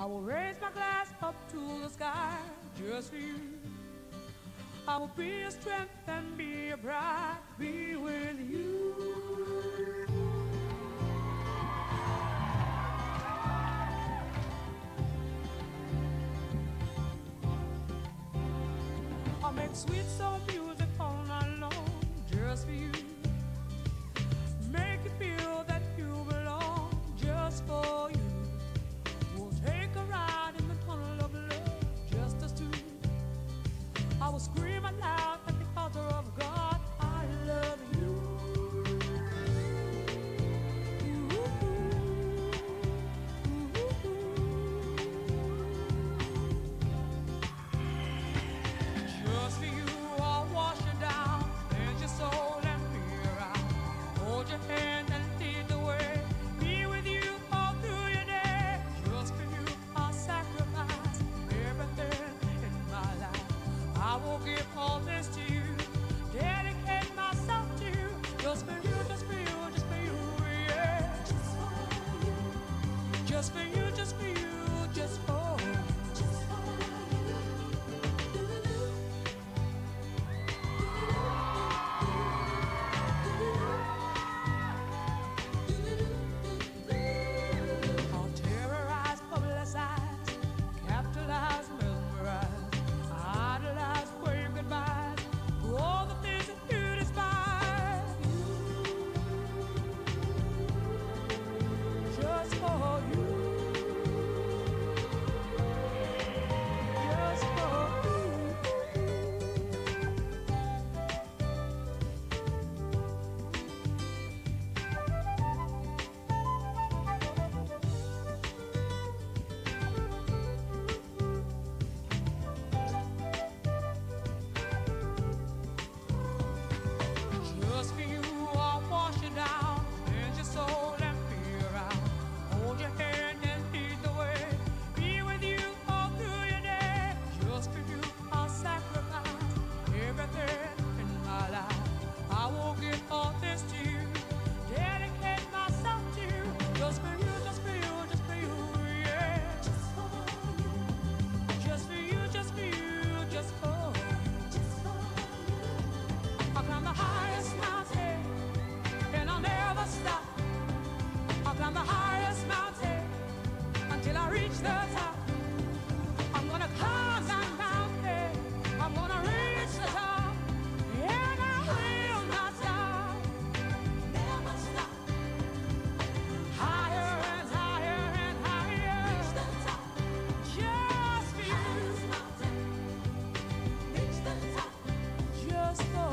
I will raise my glass up to the sky just for you. I will be a strength and be a pride, be with you. I'll make sweet soul music scream give all this to you, dedicate myself to you. Just for you, just for you, just for you, yeah. Just for you, just for you, los.